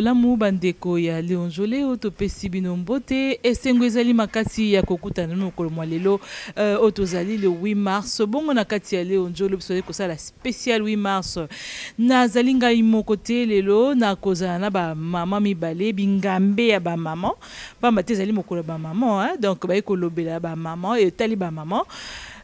bolamu bandeko ya leonjole oyo topesi bino mbote esengo ezali makasi ya kokutana na mokolo mwa lelo. Uh, oyo tozali le 8 mars. Bongo na kati ya leonjole biso tozali kosala spécial 8 mars. Nazali ngai moko te lelo nakozala na bamama mibale bingambe ya bamama pamba te ezali mokolo ya bamama donc bayi kolobela bamama etali bamama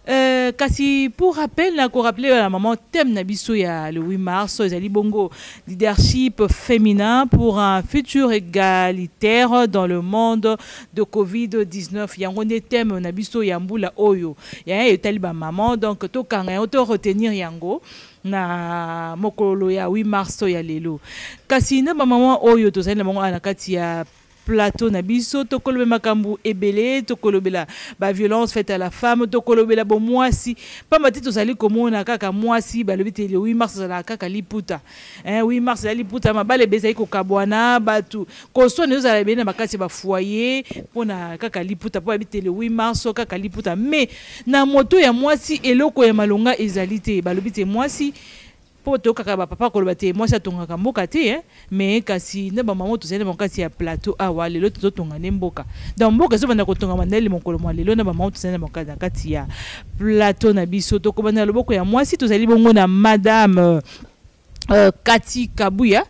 Euh, kasi pour rappel nakorapele la maman thème na biso ya le 8 mars ezali bongo leadership féminin pour un futur égalitaire dans le monde de covid-19 yango nde thème na biso ya mbula oyo. Yaya etali bamaman donc tokanga yango to retenir yango. Na mokolo ya 8 mars ya lelo. Kasi na bamama oyo tozali na bango na kati ya plateau na biso tokolobela ebele tokolobela baviolence faite à la femme tokolobela bomwasi pamba te tozali komona kaka mwasi balobi te le 8 mars ezalaka kaka liputa. Eh, 8 mars ezali liputa mabala ebe ezali kokabwana bato koswana ezozala ebele na bakati ya bafoyer mpona kaka liputa mpo te le 8 mars kaka liputa. Me na moto ya mwasi eloko ya malonga ezali te. Balobi te mwasi mpo tokaka bapapa koloba te mwasi atongaka mboka te eh? me kasi nde bamama tozali na makati ya plateau awa lelo tozotonga nde mboka donc mboka ezobanda kotongama ndele mokolo mwa lelo na bamama tozali na kati ya plateau na biso tokobanda loboko ya mwasi tozali bongo na madame Euh, Cathy Kabuya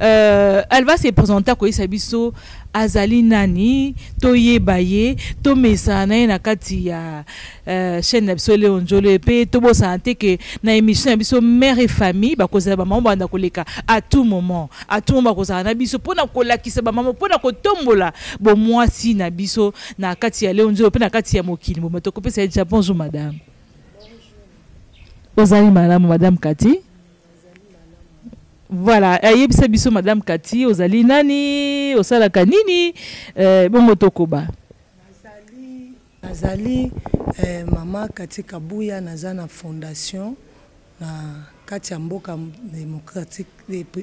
euh, elle va se présenter koyesa biso azali nani toyeba ye tomesana na ye na kati ya euh, chaîne na biso leo njolo mpe tobosana te ke na émission na biso mère et famille bakozala bamama banda koleka à tout moment. À tout moment bakozala na biso mpona kolakisa bamama mpona kotombola. Bomwasi na biso na kati ya leo njolo mpe na kati ya mokili. Moma tokopesa ye déjà bonjour madame. Ozali malamu madame Cathy voilà ayebisa biso madame kati ozali nani osalaka nini? Eh, bongo tokoba. Nazali, nazali eh, mama kati kabuya naza na fondation na kati ya mboka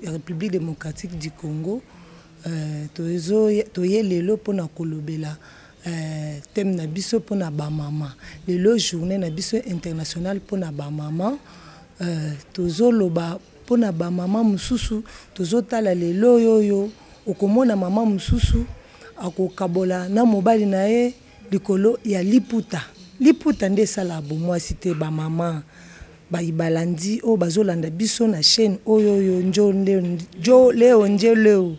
république démocratique du congo. Eh, toye lelo mpona kolobela eh, thème na biso mpona bamama. Lelo journée na biso internationale mpona bamama. Eh, tozoloba mpona bamama mosusu tozotala lelo oyo oyo okomona mama mosusu akokabola na mobali na ye likolo ya liputa. Liputa nde esalaka bomwasi te bamama balandi oyo bazolanda biso na chaîne oyo oyo njo leo nje leo.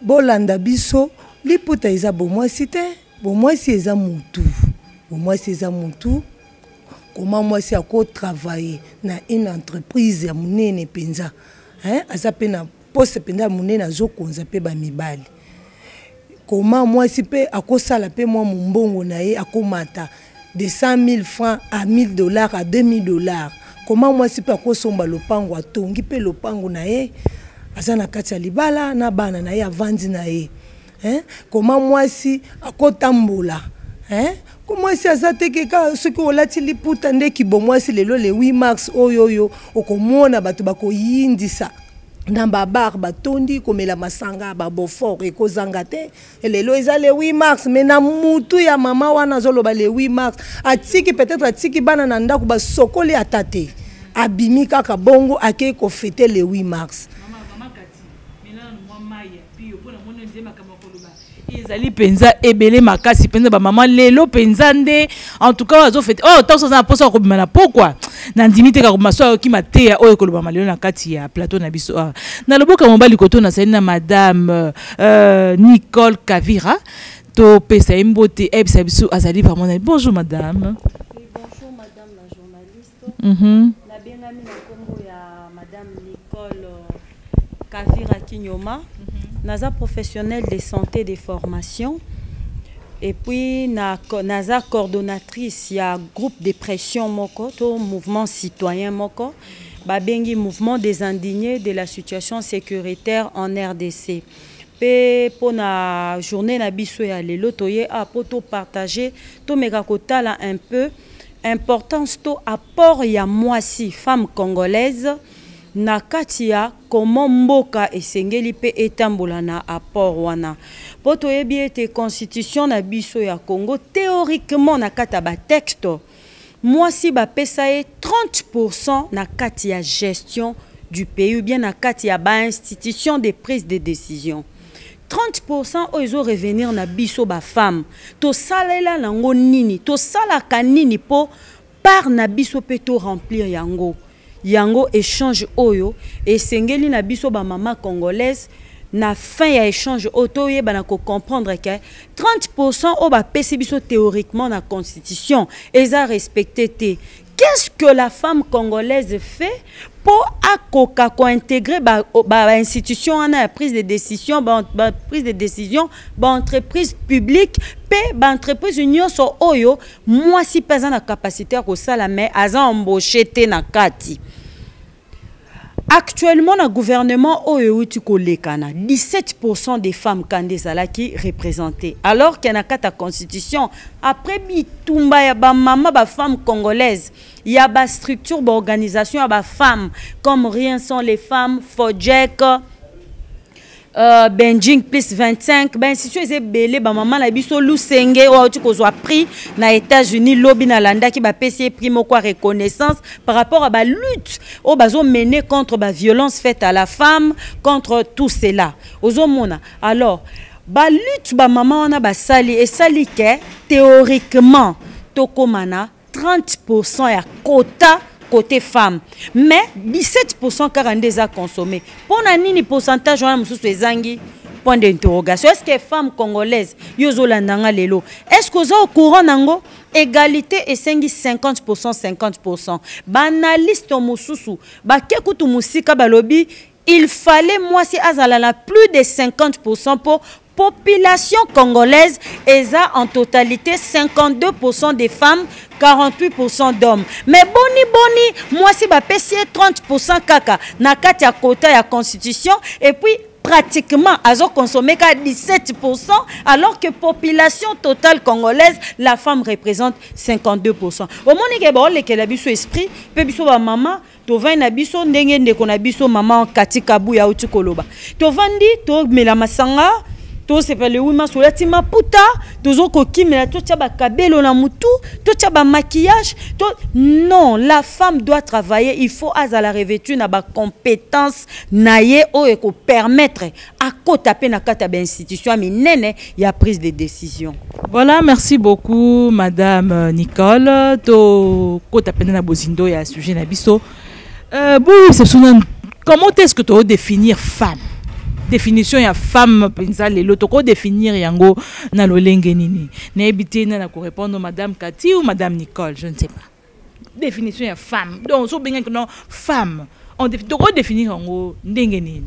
Bolanda biso liputa eza bomwasi te bomwasi eza motu bomwasi eza motu koma mwasi akotravaille na une entreprise ya monene mpenza aza mpe na poste mpenza ya monene azokonza mpe bamibali koma mwasi mpe akosala mpe mwa mombongo na ye akomata de 100 000 francs à 1000 dollars à 2000 dollars. Koma mwasi mpe akosomba lopango atongi mpe lopango na ye aza na kati ya libala na bana na ye avandi na ye koma mwasi akotambola ko mwasi aza te keka soki olati liputa nde kibo mwasi lelo le 8 mars. Oyo oyo okomona bato bakoyindisa na babar batondi komela masanga babofort ekozanga te lelo eza le 8 mars. Me na mutu ya mama wana azoloba le 8 mars. Atiki peut-être atiki bana na ndako basokoli ata te abimi kaka bongo akei kofete le 8 mars ezali mpenza ebele makasi mpenza bamama lelo mpenza nde. En tout cas azofete oyo ntango aza na mposa ya kobima na pokwa. Na ndimi te kaka maso ayoki mateya oyo lelo na kati ya plateau na biso. Awa na loboko ya mobali koto nazali na madame euh, nicole kavira topesa ye mbote ayebisa biso azali bonjour madame. Bonjour mm -hmm. nabengami na nkombo ya madame nicole kavira kinyoma. Naza professionnel de santé de formation. Et puis na, naza coordonnatrice ya groupe de pression moko mouvement citoyen moko. Babengi mouvement des indignés de la situation sécuritaire en rdc mpe mpona journée na biso ya lelo toye a mpo topartage tomeka kotala un peu importance to apport ya mwasi femme congolaise na kati ya komo mboka esengeli mpe etambola na apport wana. Mpo toyebi ete constitution na biso ya congo théoriquement na kati ya batexte mwasi bapesa ye 30 na kati ya gestion du pays ou bien na kati ya bainstitution de prise de décision. 30 oyo ezorevenir na biso bafemme tosalela nango nini tosalaka nini mpo part na biso mpe toremplir yango yango échange oyo esengeli na biso bamama congolaise na fin ya échange oyo toyebana kocomprendre ke 30 oyo bapesi biso théoriquement na constitution eza respecté te. Qu'est-ce que la femme congolaise fait pour akoka kointégrer bainstitution ba, wana ya prise de décision ba, ba de décision baentreprise publique mpe baentreprise nyonso oyo mwasi mpe aza na capacité ya kosala me aza embauché te na kati actuellement na gouvernement oyo euti kolekana 17% des femmes kanda ezalaki représentées. Alors ke na kati ya constitution après bitumba ya bamama bafemme congolaise ya bastructure baorganisation ya bafemme comme rien sont les femmes fojek Uh, benjing plus 25 bainstitution eza ebele bamama na biso lusenge oyo auti kozwa prix na états-unis lobi nalandaki bapesi ye prix moko ya reconnaissance par rapport à balutte oyo bazomene contre baviolence faite à la femme contre tout cela. Ozomona alors balutte bamama wana basali esali ke théoriquement tokóma na 30 ya quota côté femme. Mais 17% kaka nde eza consommé. Mpo na nini pourcentage wana mosusu ezangi point d'interrogation. Est ce que femme congolaise yo est ce que oza au courant nango? Égalité esengi 50% 50 baanalyste mosusu bake kutu mosika balobi il fallait mwasi azala na plus de 50% mpo population congolaise eza en totalité 52% des femmes 48 d'hommes. Mais boni boni mwasi bapesi ye 30 kaka na kati kota ya constitution et puis pratiquement azoconsomme ka 17% alors que population totale congolaise la femme représente 52 omoni ke baolekela biso esprit mpe biso bamama tovandi na biso ndenge ndeko na biso mama kati kabuya auti koloba. Tovandi tomela masanga tosepela ewima so olati maputa tozokokimela totya bakabelo na mutu totya bamaquillage to... non la femme doit travailler. Il faut azala revêtu na bacompétence na ye oyo ekopermettre akota mpe na kati ya bainstitution ya minene ya prise de décision. Voilà merci beaucoup madame nicole. Tokota pene na bozindo ya sujet na biso. Euh, bo sepsuna comment est ce que todéfinir femme? Définition ya femme mpenza lelo. Tokodéfinir yango na lolenge nini? Nayebi te na na korépondre madame kati ou madame nicole je ne sais pas. Définition ya femme. Donc so obengaki no femme. Tokodéfinir yango ndenge nini?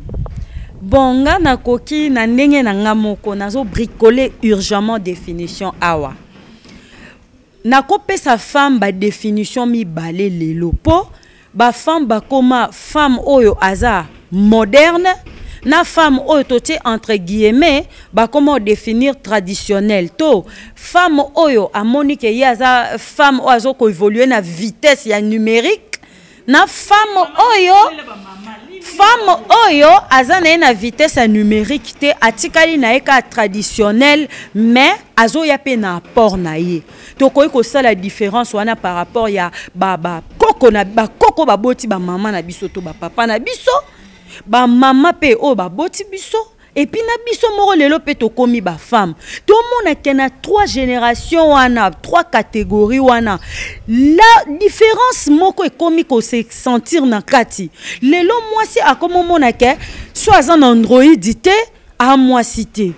Bon nga nakoki na ndenge na nga moko nazobricole urgemment définition awa. Nakopesa femme badéfinition mibale lelo mpo bafemme bakóma femme oyo aza moderne na femme oyo totie entre guillemets bakoma définir traditionnel to. Femme oyo amoni ke ye aza femme oyo azokoévolue na vitesse ya numérique. Na femme oyo femme oyo aza na ye na vitesse ya numérique te atikali na ye kaka traditionnel mais azoya mpe na apport na ye. Tokoki kosala différence wana par rapport ya bakoko bakoko baboti bamama na biso to bapapa na biso bamama mpe oyo baboti biso. Epuis na biso moko lelo mpe tokómi bafemme tomonake na trois génération wana trois catégorie wana. La différence moko ekómi kose sentir na kati. Lelo mwasi akomomonake so aza na androidi te amwasi te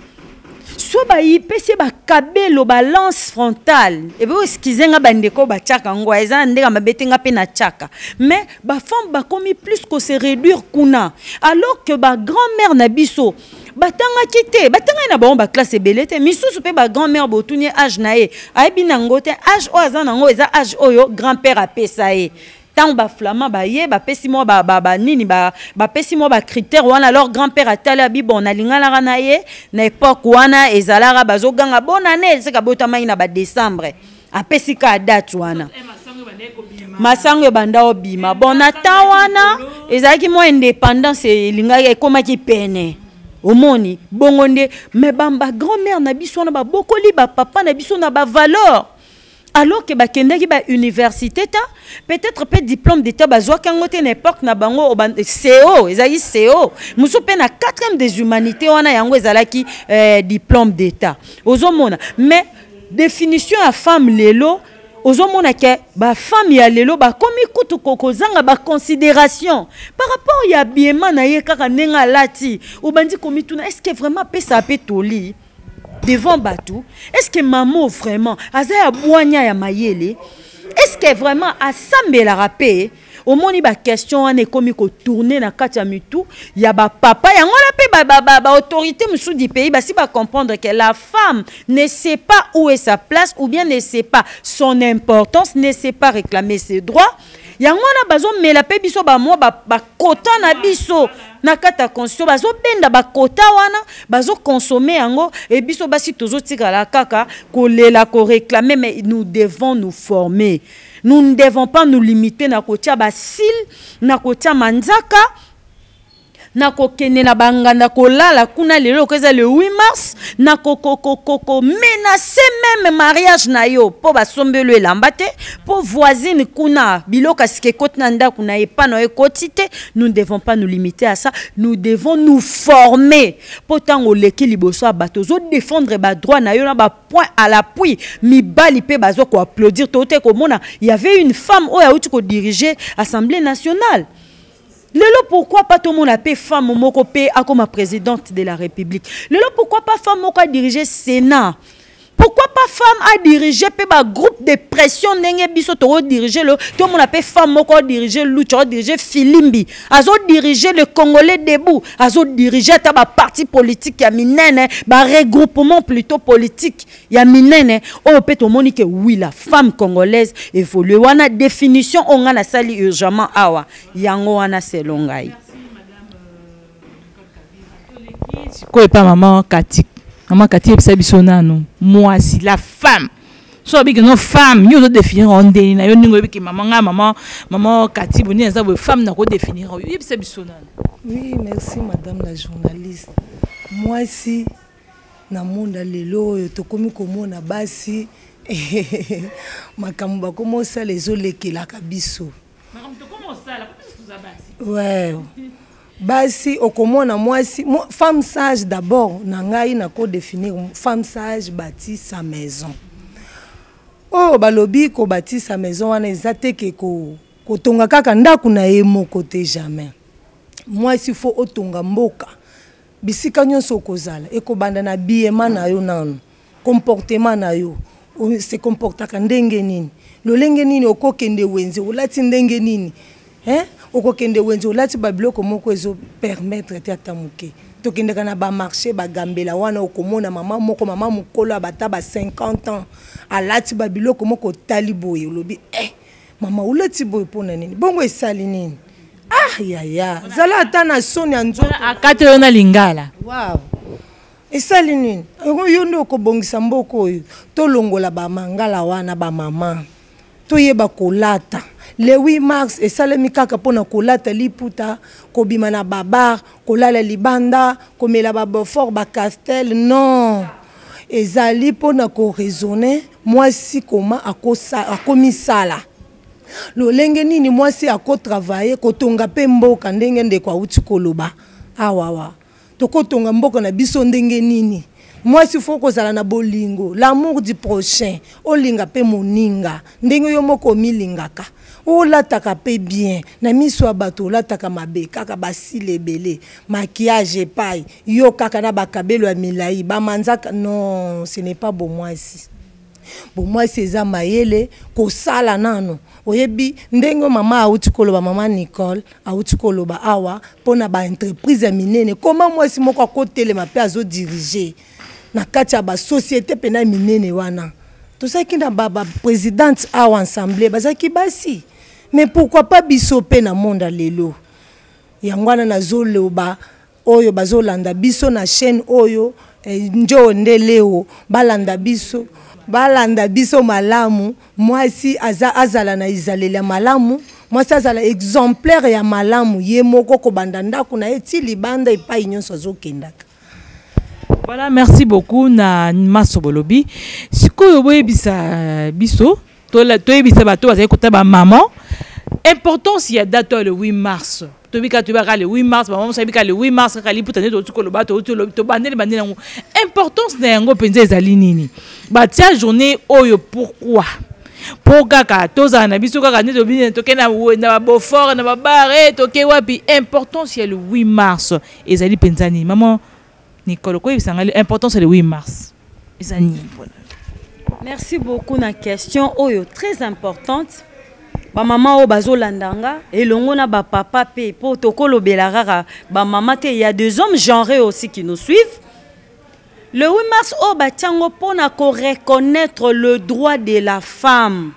so bayipesi ye bakabelo balance frontale. Ebe eskize nga bandeko batiaka yango eza na ndenge mabete nga mpe na tiaka mais bafemme bakomi plus kose réduire kuna. Alors que bagrand-mère na biso batangaki te batangaki na bango baklasse ebele te. Misusu mpe bagrand-mère botuni age na ye ayebi nango te age oyo aza nango eza age oyo grand-père apesa ntango baflamand baye bapesi mwa banini bapesi mwa bacritère wana alors grand-père atali abi bon nalinganaka na ye na époque wana ezalaka bazoganga bonane eseka botamaki na badécembre apesi ka date wana masango ebanda obima. Bon na temps wana ezalaki mwa indépendance elingaki ekomaki pene omoni bongo nde me bagrand-mère na biso wana babokoli bapapa na biso na bavaleur alors ke bakendaki bauniversité ta peut-être mpe diplôme d'état bazwaki yango te na époque na bango co ezalaki co mosusu mpe na 4e des humanités wana yango ezalaki eh, diplôme d'état. Ozomona. Mais définition ya femme lelo ozomona ke bafemme ya lelo bakomi kutu ko- kozanga baconsidération par rapport ya biema na ye kaka ndenge alati obandi komituna est ce que vraiment apesa mpe toli? Devant bato est ce que mamo vraiment aza ya bwanya ya mayele est ce que vraiment asambelaka mpe omoni baquestion wana ekomi kotourne na kati ya mitu ya bapapa yango wana mpe baautorité mosusu du pays basi bacomprendre que la femme ne sait pas où est sa place ou bien ne sait pas son importance ne sait pas réclamer ses droits yango wana bazomela mpe biso bamwa bakota na biso na kati ya constitution bazobenda bakota wana bazokonsome yango. E biso basi tozotikala kaka kolela koréclame mais nous devons nous former. Nous ne devons pas nous limiter na kotia basile na kotia manzaka na kokende na banganda kolala kuna lelo oko eza le 8 mars na komenase meme mariage na yo. Mpo basombelo elamba te mpo voisine kuna biloko asika ekoti na ndako na te nous ne devons pas nous limiter à ça. Nous devons nous former. Mpo ntango oleki liboso ya bato ozodefendre badroit na yo na bapoint à l'appui mibali mpe baza koapplaudir to te komona y avait une femme oyo awuti kodirige assemblée nationale lelo pourquoi pas tomona mpe femme moko mpe akoma présidente de la république? Lelo pourquoi pas femme moko adirige sénat? Pourquoi pas femme adirige mpe bagroupe de pression ndenge biso tokodirige lo tomona mpe femme moko adirige lucha adirige filimbi. Azodirige le congolais debout azodirige ata baparti politique ya minene baregroupement plutôt politique ya minene. Oyo mpe tomoni ke wi la femme congolaise évolue. Wana définition oyo ngai nasali urgemment awa. Yango wana selo ngai sikoyo epa mama kati mama kati yebisa biso nano mwasi la femme. So abiki no femme yo ozodefinir o ndeni na yo ndenge oyebiki mama ngai mama mama kati boni eza boye femme na kodefinir oyo yebisa biso nano oui merci madame la journaliste. Mwasi na monde lelo oyo tokomi komona basi. Makambo bakomi osala ezolekelaka biso ouais. Basi okomona mwasi femme sage d'abord na ngai nakodéfinir femme sage bâti sa maison. Oyo balobi kobâtisa maison wana eza te ke kotonga kaka ndako na ye moko te jamais. Mwasi fo otonga mboka. Bisika nyonso okozala ekobanda na biema na yo nano comportement na yo. Se comportaka ndenge nini? Lolenge nini okokende wenze? Olati ndenge nini? Eh? Okokende wenze olati babiloko moko ezopermettre te ata moke. Tokendeka na bamarché bagambela wana okomona mama moko mama mokolo abata ba 50 ans alati babiloko moko otali boye olobi eh, mama olati boye mpona nini? Bongo esali nini? Ah yaya zala ata na soni ya nzoto. Akati oyo na lingala. Wow. esali nini? Yo nde okobongisa mboka oyo. Tolongola bamangala wana bamama toyeba kolata. Le 8 mars esalemi kaka mpona kolata liputa kobima na babar kolala libanda komela babefort bacastel non. Ezali mpona koraisonne mwasi koma akomisala. Lolenge nini mwasi akotravaye kotonga mpe mboka ndenge ndeko awuti koloba. Awawa tokotonga mboka na biso ndenge nini mwasi fo kozala na bolingo. L'amour du prochain. Olinga mpe moninga. Ndenge yo moko omilingaka olataka mpe bien. Na miso ya bato olataka mabe. Kaka basile ebele. Maquillage epai yo kaka na bakabelo ya milai bamanzaka non ce n'est pas bomwasi bomwasi eza mayele. Kosala nano. Oyebi ndenge mama awuti koloba mama nicole awuti koloba awa mpona baentreprise ya minene. Koma mwasi moko akotelema mpe azodirige na kati ya basosiété mpena ya minene wana. Tozalaki na baprésidente awa ensemble bazalaki basi. Mais pourquoi pas biso mpe na monde lelo? Yango wana nazoloba oyo bazolanda biso na chaîne oyo eh, njo nde leo balanda biso balanda biso malamu. Mwasi aza azala na ezaleli ya malamu mwasi azala exemplaire ya malamu. Ye moko kobanda ndako na ye ti libanda epai nyonso azokendaka voilà merci beaucoup na maso bolobi. Sikoyo boyebisa biso tola- toyebisa bato bazali kota bamama importance ya date le 8 mars. Toyebi kaka le 8 mars bamama kaka le 8 mars kaka liputa nde touti koloba tobandeli bandeli yango. Importance na yango mpenza ezali nini? Batia journée oyo pourquoi? Mpo kaka tozala na biso kaka nde tobi toke na babofort na babare toke wapi? Importance ya le 8 mars. Ezali mpenza nini? Le importance ya le 8 mars. Merci beaucoup na question oyo très importante. Bamama oyo bazolanda nga elongo na bapapa mpe mpo tokolobela kaka bamama te il y a des hommes genrés aussi qui nous suivent. Le 8 mars oyo batiango mpona koreconnaître le droit de la femme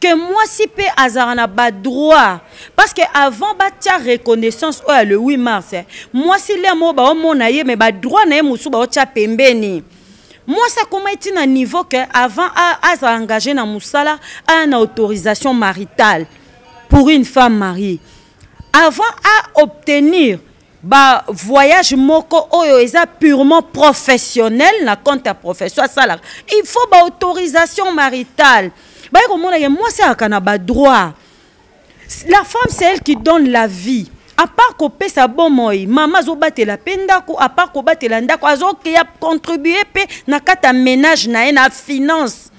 ke mwasi mpe azalaka na badroit parce que avant batia reconnaissance oyo ya le 8 mars eh, mwasi lemo oyo baomona ye me badroit na ye mosusu baotia pembeni. Mwasi akoma eti na niveau ke avant a- aza engagé na mosala aya na autorisation maritale pour une femme mariée. Avant à obtenir ba voyage moko oyo eza purement professionnel na compte profession asalaka il faut ba autorisation maritale baye komona ye mwasi ayaka na badroit la femme c'est elle qui donne la vie. À part kopesa bomoi mama azobatela mpe ndako à part kobatela ndako azokeya contribue mpe na kati ya ménage na ye na finance.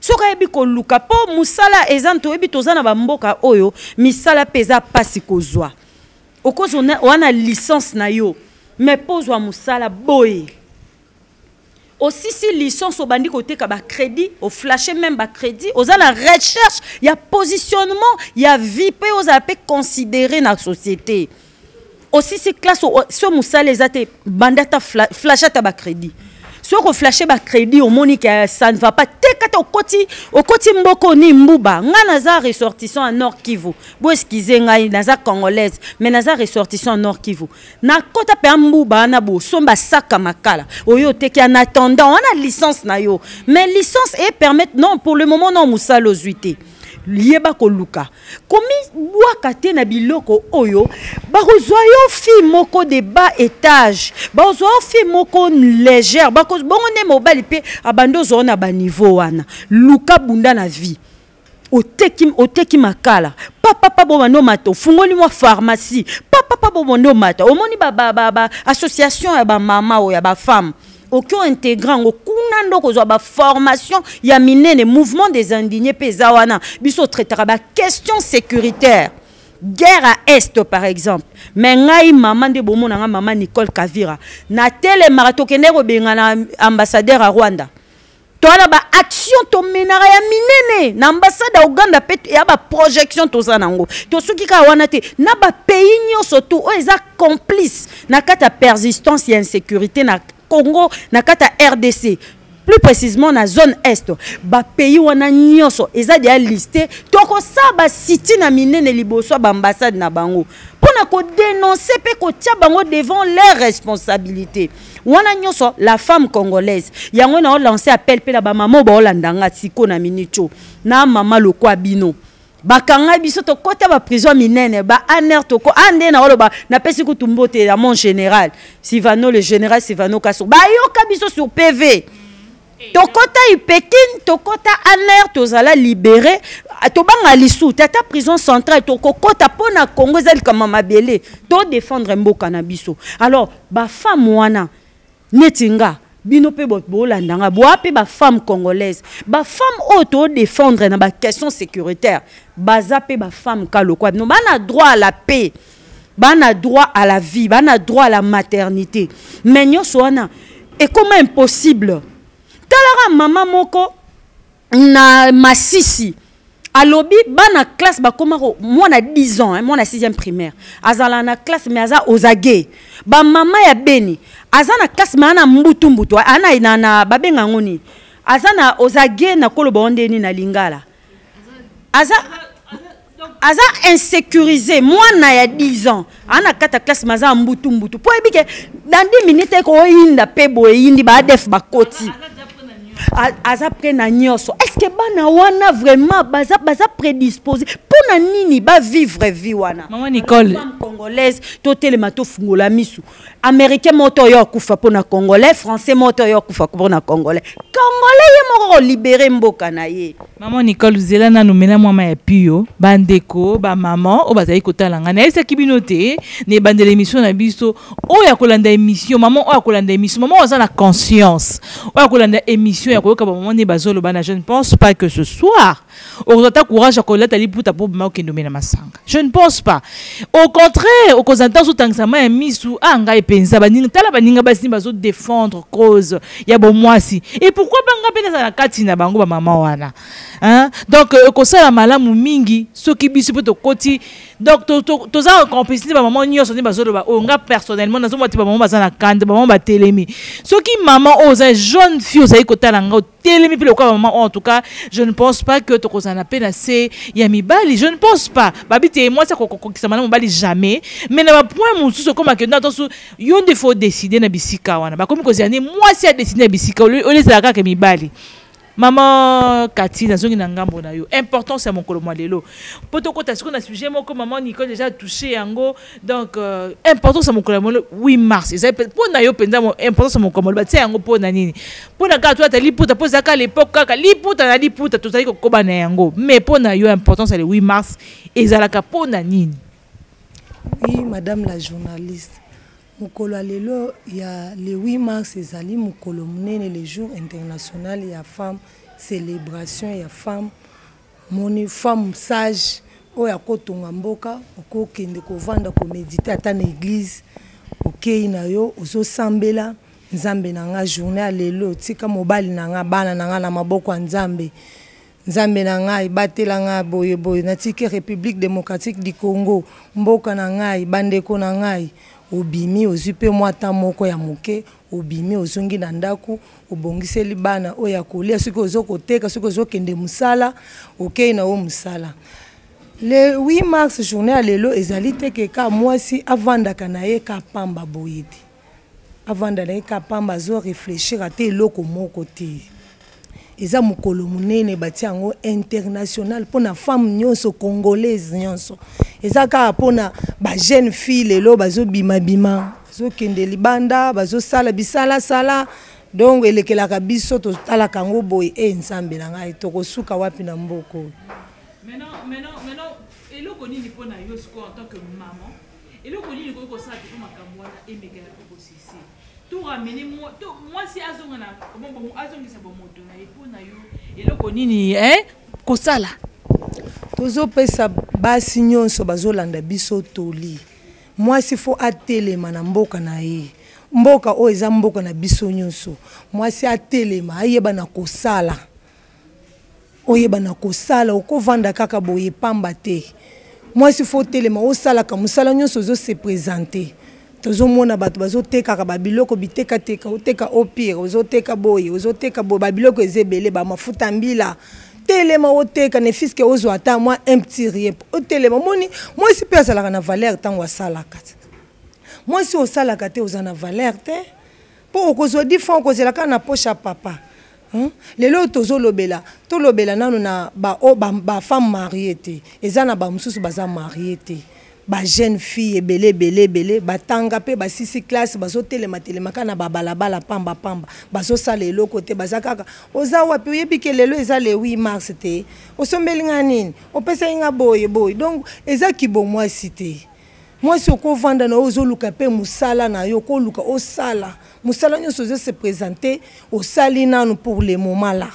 Soki ayebi koluka mpo mosala eza toyebi toza na bamboka oyo misala mpe eza mpasi kozwa okozwa na- wana licence na yo. Me mpo ozwa mosala boye osisi licence obandi koteka bacrédit oflashe même bacrédit oza na recherche ya positionnement ya vie mpe ozala mpe considéré na société. Osisi classe o- so mosala eza te banda ata fla- flashe ata soki oflashe bacrédit omoni ke ça ne va pas. Te okoti okoti mboka oni mbuba. Ngai naza ressortissant ya nord kivu. Bo eskize ngai naza congolaise mais naza ressortissant nord kivu. Nakota mpe ya mbuba wana saka makala. Oyo oteki en attendant wana licence na yo. Mais licence e permettre non pour le moment non mosala ozwi te yeba koluka. Komibwaka te na biloko oyo bakozwa yo fille moko de bas étage bakozwa yo fille moko légère bongo nde mobali mpe abandi ozwa na baniveau wana. Luka bunda na vie. Oteki, oteki makala. Papapa bomandi omata ofungoli mwa pharmacie. Papapa bomandi omata omoni ba, ba, ba, association ya bamama oyo ya bafemme oki ointegre yango kuna nde okozwa baformation ya minene mouvement des indignés mpe eza wana biso otraitaka baquestion sécuritaire guerre à est par exemple. Me ngai mama nde bomona nga mama nicole kavira natelemaka tokende kobenga na ambassadeur ya rwanda. Towana baaction tomenaka ya minene. Na ambassade ya uganda mpe ya baprojection toza nango tosuki kaka wana te na bapays nyonso tu oyo eza complice. Na kati ya persistance ya insécurité na congo na kati ya rdc plus précisément na zone est. Bapays wana nyonso eza deya liste tokosala basiti na minene liboso ya baambassade na bango. Mpona kodenonce mpe kotia bango devant leur responsabilité wana la femme congolaise. Yango naolance appel mpe na bamama oyo baolandanga siko na minitio na mama lokwa bino bakanga biso tokota baprison minene baaner toko ande na oloba napesi kutu mbote ya mon général sivano le général sivano kaso bayoka biso sur pv tokota ipekin tokota aner tozala libéré. Tobanga lisu te ata prison centrale tokokota mpo na congo eza likama mabele. Todefendre mboka na biso. Alors bafemme wana neti nga bino mpe bolanda nga boa mpe bafemme congolaise? Bafemme oyo todefendre na baquestion sécuritaire baza mpe bafemme ka lokwa bino bana droit à la paix. Bana droit à la vie. Bana droit à la maternité. Mais nyonso wana ekoma impossible? Talaka mama moko na masisi alobi bana classe bakomako mwana 10 ans hein, mwana 6e primaire. Azala na classe me aza ozage bamama ya beni aza na classe me ana mbutu mbutu. Ana na, na babenga yango nini aza na ozage na koloba o ndeni na lingala. Aza aza insécurisé. Mwana ya 10 ans. Ana kati ya classe me aza mbutu mbutu. Mpo yebi ke na 10 minute eke oyinda mpe boye eyindi baadef bakoti aza pre na nyonso. Est ce que bana wana vraiment baza, baza prédispose mpo na nini bavivre vie wana? Congolaise totelema tofungola misu. Américain moto oyo akufa mpona congolais français moto oyo akufa mpona congolais. Congolais ye moko kolibere mboka na ye. Mama nicole zela nanu mena mwama ya pio. Bandeko bamama oyo bazali kotala ngai nayebisaki bino te na ebandela émission na biso oyo akolanda émission mama oyo akolanda émission mama oyo aza na conscience oyo akolanda émission ya koyoka bamama nde bazoloba na je ne pense pas que ce soir okozwa ata courage ya kolata liputa mpo bama okende omena masanga. Je ne pense pas. Au contraire okozala ntango ozotangisa ma ya misu a ngai mpenza baninga tala baninga basi bazodéfendre cause ya bomwasi et pourquoi banga mpe nazala na kati na bango bamama wana? Hein? donc euh, ekosala malamu mingi soki biso mpe tokoti donc to- to- toza complicité bamama nyonso nde bazoloba. Oyo nga personnellement nazomona te bamama baza na kanda bamama batelemi soki mama oyo oza jeune fille ozali kotala nga otelemi mpe lokola mama oyo en tout cas je ne pense pas que tokozala mpe na se ya mibali je ne pense pas. Babi te mwasi akokokisama na mobali jamais. Mais na bapoint mosusu okomaka nda tosu yo nde fo décide na bisika wana. Bakomi kozela nde mwasi adeside na bisika olezala kaka mibali mama kati nazongi na ngambo na yo. Importance ya mokolo mwa lelo mpo tokota sikoyo na sujet moko mama nicole déjà touché yango. Donc euh, importance ya mokolo ya lelo 8 mars. Ezali mpo na yo mpenza importance ya na nini. Mpo na kaka to ata liputa. Mpo ezalaka lepoke kaka na liputa. Tozali kokoba na yango. Mais mpo na yo importance ya le 8 mars. Ezalaka mpo na nini. Oui madame la journaliste mokolo ya lelo ya le 8 mars ezali mokolo monene le jour international ya femme célébration ya femme. Moni femme sage oyo akotonga mboka okokende kovanda komedite ata na église. Okei na yo ozosambela nzambe na nga journée ya lelo tika mobali na nga bana na nga na maboko ya nzambe. Nzambe na ngai batela ngai boyeboye natiki république démocratique du congo. Mboka na ngai bandeko na ngai obimi ozwi mpe mwa ata moko ya moke obimi ozongi na ndako obongiseli bana oyo ya kolia soki ozokoteka soki ozokende mosala okei na yo mosala. Le 8 mars journée ya lelo ezali te keka mwasi avandaka na ye ka pamba boye te avanda na ye ka pamba azorefléchir ate eloko moko te. Eza mokolo monene batia yango international mpona femme nyonso congolaise nyonso eza kaka mpona bajeune fille lelo bazobimabima bazokende libanda bazosala bisalasala donc elekelaka biso totalaka yango boye. E nzambe na ngai tokosuka wapi na mboka oyo eloko nini mpo na yo sikoyo en tant que maman? Eloko nini koki kosala te mpo makambo wana emekela mpe kosisi to ramene mwa- to- mwasi azongisa bomoto na ye mpo na yo eloko nini kosala tozopesa basi nyonso bazolanda biso toli. Mwasi fo atelema na mboka na ye. Mboka oyo eza mboka na biso nyonso. Mwasi atelema ayeba na kosala. Oyeba na kosala okovanda kaka boye pamba te. Mwasi fo otelema osalaka. Mosala nyonso ozose présente tozomona bato bazotekaka babiloko bitekateka oteka opire ozoteka boye ozoteka boye. Babiloko eza ebele bamafuta mbila telema oteka ne fiske ozwa ata mwa un petit rien otelema moni mwasi mpe azalaka na valeur ntango asalaka mwasi osalaka te oza na valeur te. Mpo okozwa di fois okozela kaka na poche ya papa. Lelo oyo tozolobela tolobela nano na bafemme ba, ba bafemme marie te. Eza na bamosusu baza marie te bajeune fille ebele ebele ebele batanga mpe basisi classe bazotelema-telema kaka na babalabala pambapamba bazosala eloko te baza kaka. Oza wapi? Oyebi ke lelo eza le 8 mars te. Osombeli nga nini? Opesaki nga boye boye. Donc eza kibomwasi te. Mwasi okovanda na yo ozoluka mpe mosala na yo okoluka osala. Mosala nyonso ozose présente osali nanu pour le moment là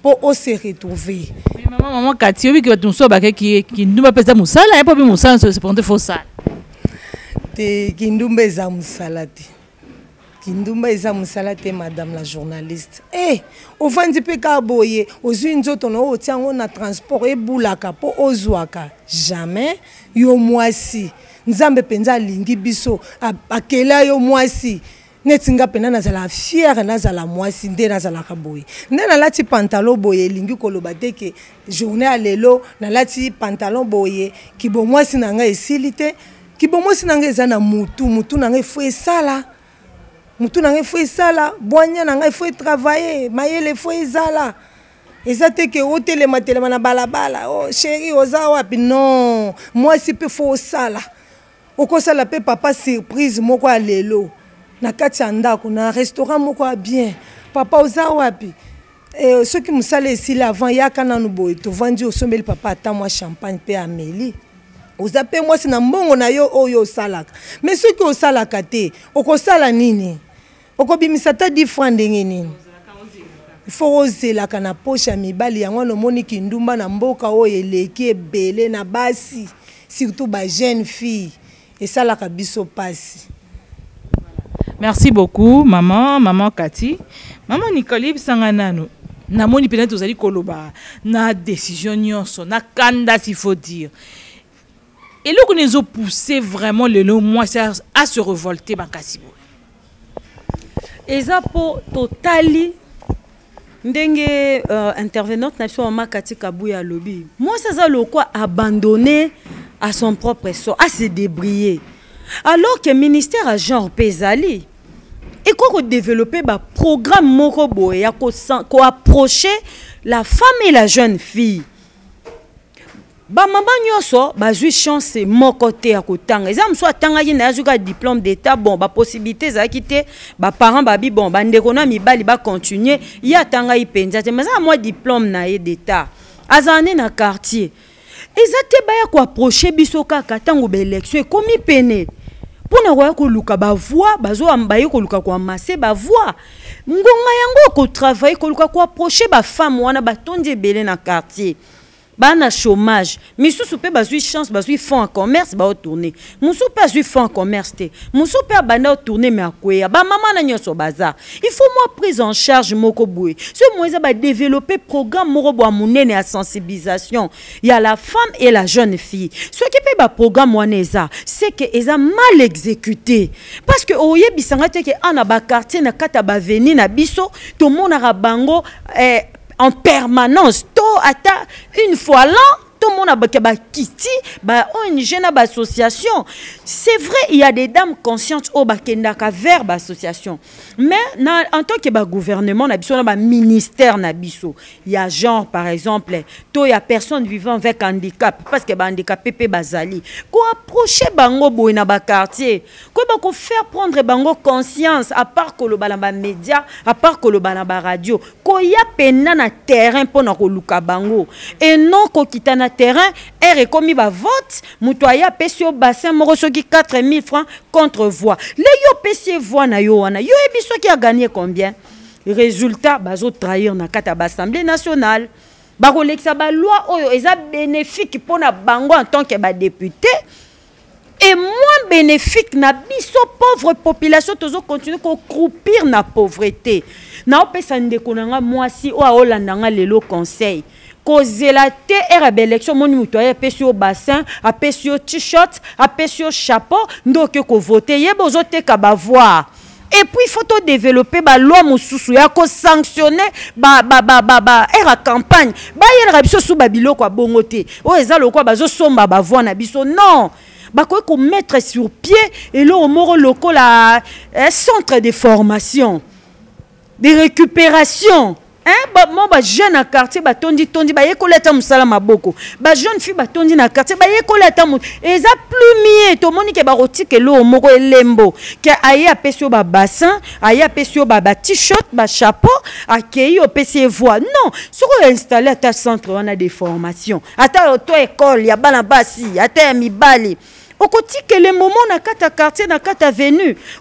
mpo ose retrouver Mais mama mama kati oyebiki bato mosusu bakeki kindumba mpe eza mosala ye mpo mpe mosala seponde fosala te kindumba eza mosala te. Kindumba eza mosala te madame la journaliste. E ovandi mpe kaka boye ozwi nzoto na oyo otia yango na transport ebulaka mpo ozwaka. Jamais yo mwasi. Nzambe mpenza alingi biso akela yo mwasi neti nga mpena nazala fiere nazala mwasi nde nazalaka boye. Nde nalati pantalon boye elingi koloba te ke journée ya lelo nalati pantalon boye kibomwasi na ngai esili te. Kibomwasi na ngai eza na mutu mutu na ngai fo esala. Mutu na ngai fo esala bwanya na ngai fo etravaille mayele fo ezala. Eza te ke otelema-telema na balabala. O oh, sheri oza wapi? Non. Mwasi mpe fo osala. Okosala mpe papa surprise moko ya lelo na kati ya ndako na restaurant moko ya bien. Papa oza wapi? E, soki mosala esili avant yaka nanu boye tovandi osombeli papa ata mwa champagne mpe ameli. Oza mpe mwasi na mbongo na yo oyo osalaka. Me soki osalaka te okosala nini? Okobimisa ata di franc ndenge nini? Fo ozelaka na poshe ya mibali yango wana omoni kindumba na mboka oyo eleki ebele na basi surtout bajeune fille. Esalaka biso mpasi merci beaucoup maman maman kati maman nicole yebisanga nanu namoni pene tozali koloba. Na décision nyonso na kanda s'il faut dire. Eloko nini ezopousse vraiment lelo mwasi a se révolter makasi boye eza mpo totali ndenge uh, intervenante na biso mama kati kabuya alobi. Mwasi aza lokwa abandonné à son propre sort à se débrouiller alors que ministère ya genre mpe ezali ekoki kodévelopper baprogramme moko boye ya koapproche la femme et la jeune fille. Bamama nyonso bazwi chance moko te ya kotanga. Eza mosu atangaki na ye azwi kaka diplôme d'état bon bapossibilité ezalaki te baparent babi bon bandeko na mibali bacontinue ye atangaki mpenza te. Mais aza mwa diplôme na ye d'état. Azala nde na quartier. Eza te baya koaproche biso kaka ntango baélection ekómi pene mpona koya koluka bavoi baye koluka koamase bavoi ngonga yango kotravaille koluka koaproche bafemme wana batondi ebele na quartier bana chômage. Misusu mpe bazwi chance bazwi fond ya commerce baotourne mosusu mpe azwi fond ya commerce te. Mosusu mpe abanda otourne me akweya. Bamama na nyonso baza. Il faut mwa prise en charge moko boye so mo eza badéveloppe programme moko boya monene ya sensibilisation. Ya la femme et la jeune fille. Soki mpe baprogramme wana eza c'est que eza mal exécuté. Parce que oyebisanga te ke ana baquartier na kati ya baveni na biso tomonaka bango eh, en permanence to ata une fois l'an tomona bake bakiti ba ONG na bassociation c'est vrai il y a des dames conscientes. Oyo bakendaka vers bassociation mais na, en tant que bagouvernement na biso na baministère na biso ya genre par exemple to ya personne vivant avec handicap. Parce que bahandicapé mpe bazali koapproche bango boye na baquartier koyeba kofaire prendre bango conscience? À part koloba na bamédia à part koloba na baradio koya pena na terrain mpona koluka bango et non kokita na terrain ere ekomi bavote moto aye apesi yo bassin moko soki 4000 francs contre voix. Le yo opesi ye voix na yo wana yo yebi soki aganie combien? Résultat bazotrahir na kati ya baassemblée nationale. Bakolekisa baloi oyo eza bénéfique mpona bango en tant que badéputé et moins bénéfique na biso pauvre population tozokontinue kokroupir na pauvreté. Naopesa ndeko na nga mwasi oyo aolanda nga lelo conseil kozela te ere ya baélection omoni moto apesi yo bassin apesi yo t-shirt apesi yo chapeau. Nde oke kovote yeba ozoteka bavoire et puis il faut todévelopper baloi mosusu ya kosanctionne baere ya campagne bayelaka biso su babiloko ya bongo te oyo eza lokwa bazosomba bavoi na biso non. Bakoki komettre sur pied eloko moko lokola eh, centre de formation de récupération mo bajeune na quartier batondi tondi bayekoli ata mosala maboko. Bajeune fille batondi na quartier bayekoli ata eza plus mie tomoni ke bakotika eloko moko elembo. Ke aye apesi yo babassin aye apesi yo bat-shirt bachapeau akei opesi ye voi non soki oinstalle ata centre wana de formation. Ata to ekole ya bana basi ata ya mibali okotikela momo na kati ya quartier na kati ya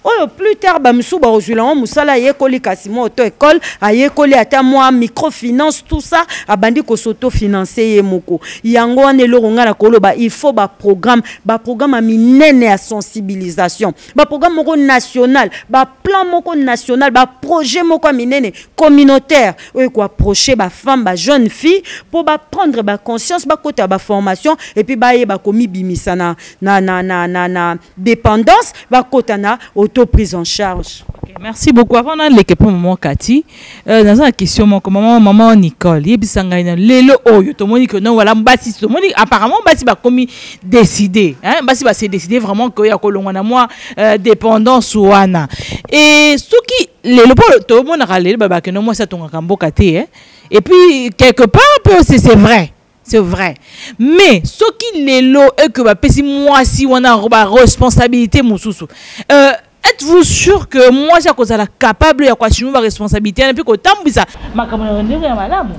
oyo plus tard bamosusu bakozwila ngo mosala ayekoli kasi mwa auto ekole ayekoli ata mwa microfinance tout ça abandi kosotofinance ye moko. Yango wana eloko ngai na koloba il faut baprogramme baprogramme ya minene ya sensibilisation. Baprogramme moko national baplan moko national baprojet moko minene communautaire oyo ekoapproche bafemme bajeune fille mpo baprendre baconscience bakota baformation epuis bayeba komibimisa na, na, na, na, na, na dépendance bakota na auto prise en charge. Okay, merci beaucoup. Avant naleke mpo mama kati euh, naza na question moko mama mama nicole yebisa ngai na lelo oyo tomoni ke non wala basi tomoni apparemment basi bakomi décide basi base décide vraiment koya kolongwa na mwa euh, dépendance wana e soki lelo mpo tomonaka lelo babake no mwasi atongaka mboka te et puis quelque part mpe c'est vrai c'est vrai. Mais soki lelo eke bapesi mwasi wana baresponsabilité mosusu euh, êtes-vous sûr que mwasi akozala capable ya koassume baresponsabilité wana mpe kotambwisa? Makambo na ndenge ya malamu.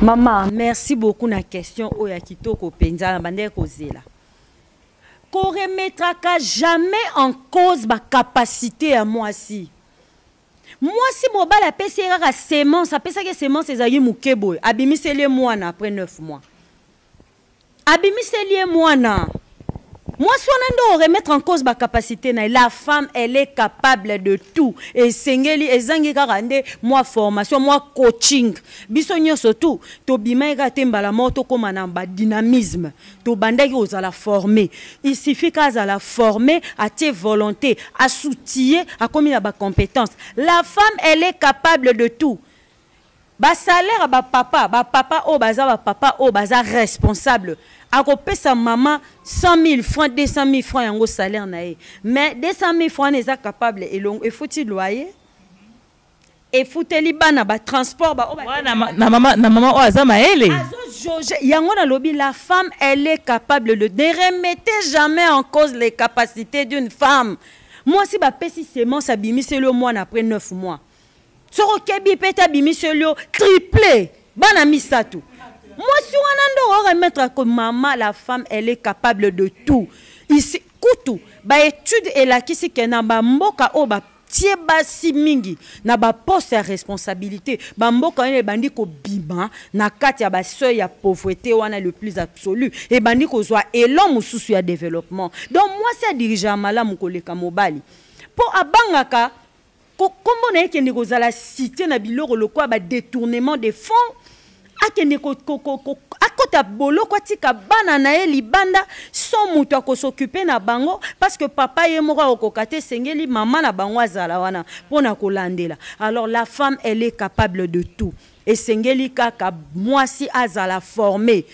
Mama merci beaucoup na question oyo ya kitoko mpenza na bandeke kozela. Koremetraka jamais en cause bacapacité ya mwasi mwasi mobali apesi ye kaka semence apesaki semence ezalaki moke boye abimiseli mwana après 9 mois abimiseli ye mwana mwasi wana nde remettre en cause bacapacité na la femme elle est capable de tout. Esengeli ezangi kaka nde mwa formation mwa coaching. Biso nyonso tu tobimaki kaka te mbala moko tokóma na badynamisme tobandaki kozala formé il suffit ka azala formé atie volonté asoutie akómi na bacompétence la femme elle est capable de tout basalaire ya bapapa bapapa oyo baza bapapa oyo baza responsable. Akopesa mama 100 000 francs 200 000 francs yango salaire na ye. Mais 200 000 francs eza capable elongo efuti loyer? Efuteli bana batransport ba, na, na mama oyo aza mayele azojoge yango nalobi la femme elle est capable de ne remettez jamais en cause les capacités d'une femme. Mwasi bapesi semence abimiseli yo mwana après 9 mois soki okebi mpe te abimiseli yo triplé bana misato mwasi wana nde oremettre que mama la femme elle est capable de tout. Ici kutu baétude elakisi ke na bamboka oyo batie basi mingi na baposte ya responsabilité. Bamboka wana ebandi kobima na kati ya baseuil ya pauvreté wana le plus absolu. Ebandi kozwa elon mosusu ya développement. Donc mwasi adirigeaka malamu koleka mobali. Mpo abangaka kombo na ye ekende kozala cité na biloko lokola badétournement des fonds? Akende akota boloko atika bana na ye libanda so moto akosokupe na bango parce que papa ye moko akokoka te esengeli mama na bango azala alors la femme elle est capable de tout. Esengeli kaka mwasi azala formé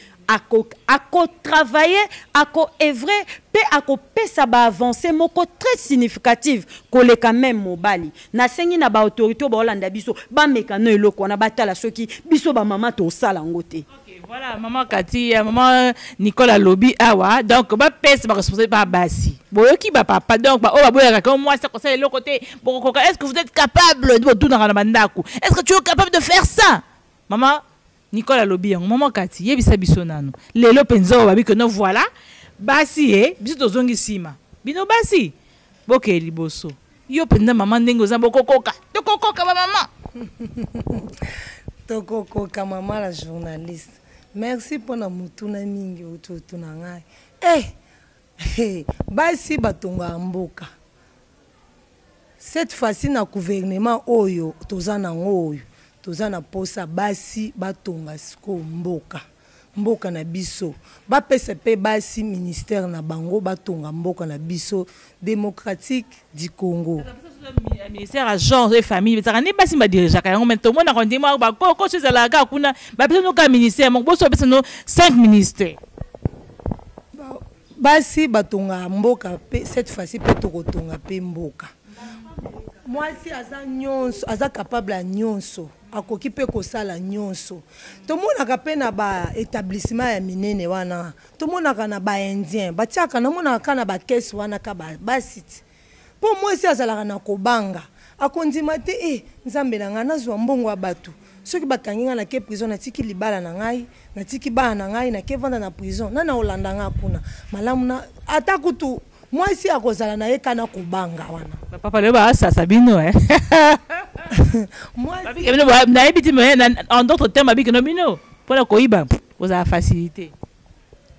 akotravaille akoevre mpe akopesa baavance moko très significative koleka meme mobali. Nasengi na baautorité oyo baolanda biso bameka no eloko soki biso voilà mama kati ya mama nicole awa. Donc bapesa baresponsabilité mpa basi. Boyoki bokokoka est ce que vous êtes capable bandako est ce que tu es capable de faire ça? Mama nicole alobi yango. Mama kati yebisa biso nano lelo mpenza oyo babi keno voilà. Basi ye biso tozongi nsima. Bino basi bokeye liboso. Yo mpenza mama ndenge oza bokokoka. Tokokoka bamama tokokoka mama la journaliste. Merci mpona motuna mingi ototuna ngai. E hey, basi batongaka mboka. Cette fois-ci na gouvernement oyo toza nango oyo toza na posa basi batonga sikoyo mboka mboka na biso. Bapesa mpe basi ministère na bango batonga mboka na biso démocratique du congo. Ministère ya genre e famille ezalaka nde basi badirijaka yango mai tomonaka nde mwa bakokoso ezalaka kuna bapesa no kaka ministère moko boso bapesa no 5 ministère basi batongaka mboka mpe cette fois-ci mpe tokotonga mpe mboka mwasi aza nyonso aza capable ya nyonso. Akoki mpe kosala nyonso. Tomonaka mpe na baétablissement ya minene wana. Tomonaka na baindien batiaka namonaka ka na bakese wana ka basi ti. Mpo mwasi azalaka na kobanga. Akondima te e nzambe na ngai nazwa mbongo ya bato. Soki bakangi ngai nake prison natiki libala na ngai. Natiki bana na ngai nake vanda na prison. Nani aolanda ngai kuna. Malamu na ata kutu mwasi akozala na ye kana kobanga wana. Bapapa lelo baasasa bino e nayebi ti en d'autre terme babiki no bino mpona koyiba kozala facilité.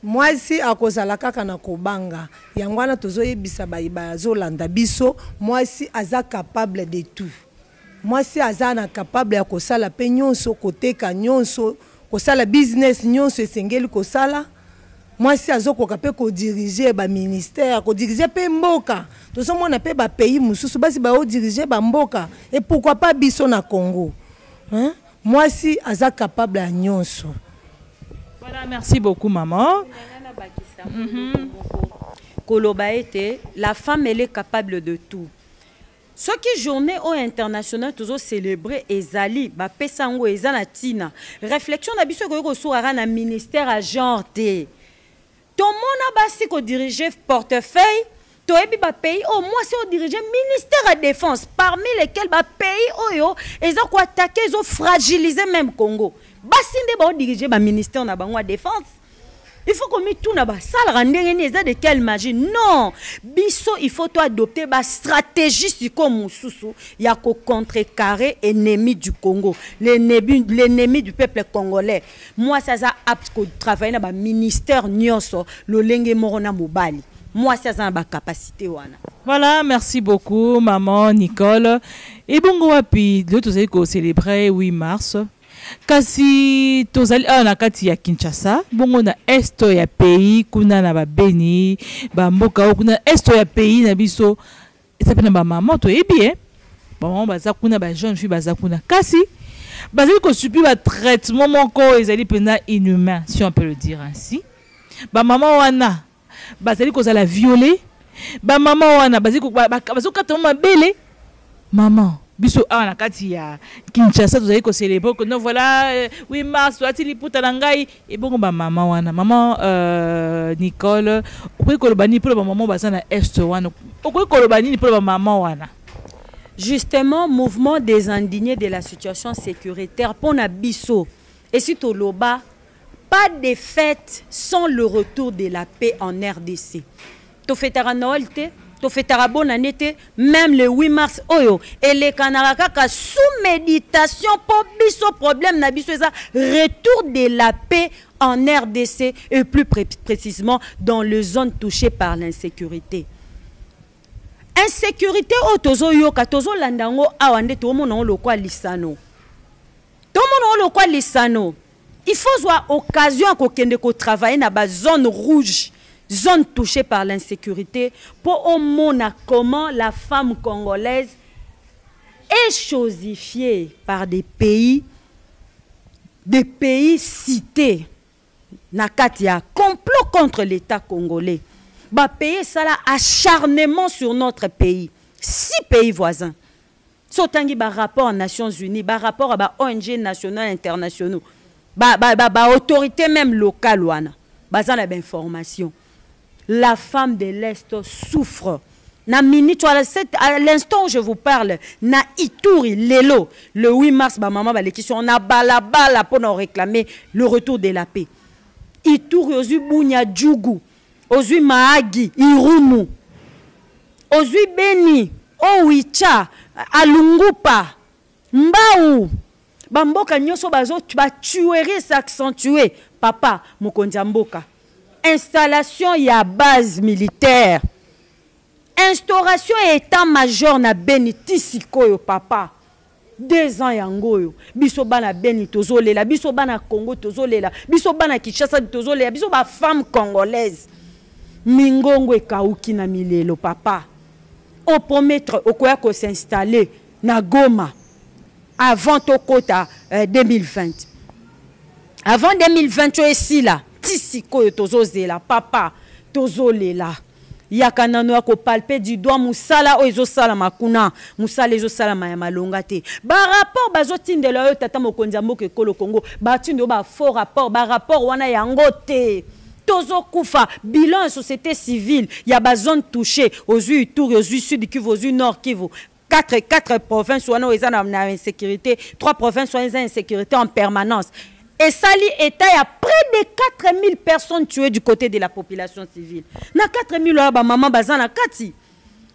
Mwasi akozala kaka na kobanga yango wana tozoyebisa bayiba azolanda biso mwasi aza capable de tout. Mwasi aza na capable ya kosala mpe nyonso koteka nyonso kosala business nyonso esengeli kosala mwasi azokoka mpe kodirige baministère kodirige mpe mboka. Tozomona mpe bapays mosusu basi baodirige bamboka e pourkui pas biso na congo hein? mwasi aza capable ya nyonso. Voilà merci beaucoup maman. Koloba ete la femme elle est capable de tout. Soki journée oyo international tozocélébre ezali bapesa yango eza na ntina réflexion na biso ekoki kosuka na ministère ya genre te tomona basi kodirige portefeuille. Toyebi bapays oyo mwasi odirige ministère ya défense parmi lesquels bapays oyo eza koatake ezofragilize même congo. Basi nde baodirige baministère na bango défense il faut komituna basalaka ndenge nini eza de quelle magie? Non. Biso il faut toadopte bastratégie sikoyo mosusu ya kocontrecarrer ennemi du congo. L'ennemi du peuple congolais. Mwasi aza apte kotravaille na baministère nyonso lolenge moko na mobali. Mwasi aza na bacapacité wana. Voilà merci beaucoup maman nicole. Ebongo wapi lelo tozali kocélébre 8 mars kasi tozali awa na kati ya kinshasa bongo na este ya pays kuna na babeni bamboka oyo kuna este ya pays na biso eza mpe na bamama toyebi e bamama baza kuna bajeune fille baza kuna. Kasi bazali kosubi batraitement moko ezali mpenza inhumain si on peut le dire ainsi. Bamama wana bazali kozala viole bamama wana bazali kokata mabele. Mama biso awa na kati ya kinshasa tozali kocelebre kono voilà 8 mars toati liputa na ngai. Ebongo bamama wana. Mama uh, nicole okoki koloba nini mpo na bamama baza na este wana? Okoki koloba nini mpo na bamama wana? Justement mouvement des indignés de la situation sécuritaire mpo na biso. Esi toloba pas de fête sans le retour de la paix en rdc tofetaka noel te? Tofetaka bonne année te même le 8 mars oyo. Elekanaka kaka sous méditation mpo biso problème na retour de la paix en rdc et plus pré précisément dans les zones touchées par l'insécurité. Insécurité oyo tozoyoka tozolanda yango awa nde tomona yango lisano. Tomona yango lokwa lisano. Il faut zwa occasion ya kokende kotravaille na bazone rouge zone touchée par l'insécurité. Pour omona comment la femme congolaise est chosifiée par des pays des pays cités. Na kati ya complot contre l'état congolais. Bapays esala acharnement sur notre pays. Six pays voisins. So otangi barapport nations unies barapport ya baong national internationaux. Baautorité ba, ba, ba même locale wana. Baza na bainformation la femme de l'Est souffre. Na minute, à l'instant où je vous parle, na Ituri, Lelo, le 8 mars, ma maman, on a bala bala pour nous réclamer le retour de la paix. Ituri, ozu Bunya Djougou, ozu Mahagi, Irumu, ozu Beni, Owicha, Alungupa, Mbau, bamboka nyonso bazo batuerie s'accentuer papa mokonzi mboka installation ya base militaire. Instauration ya état-major na beni ti sikoyo papa. Deux ans yango oyo biso bana beni tozolela biso bana congo tozolela biso bana kinshasa tozolela biso bafemme congolaise. Mingongo ekauki na milelo papa. Opromettre okoya kosinstalle na goma. Avant tokota euh, 2020 avant 2020 oyo esila ti sikoyo tozozela papa tozolela. Yaka nano ya kopalpe du doigt mosala oyo ezosalama kuna mosala ezosalama ya malonga te. Barapport bazotindela oyo tata mokonzi ya mboka ekolo kongo batindi oyo bafaux rapport barapport wana yango te. Tozokufa bilan ya société civile ya bazone touché ozwi ituri ozwi sud kivu ozwi nord kivu. 4, 4 provinces wana oyo eza na, insécurité 3 provinces wana eza insécurité en permanence esali état ya près de 4000 personnes tuées du côté de la population civile. Na 4000 oyo bamama baza na kati.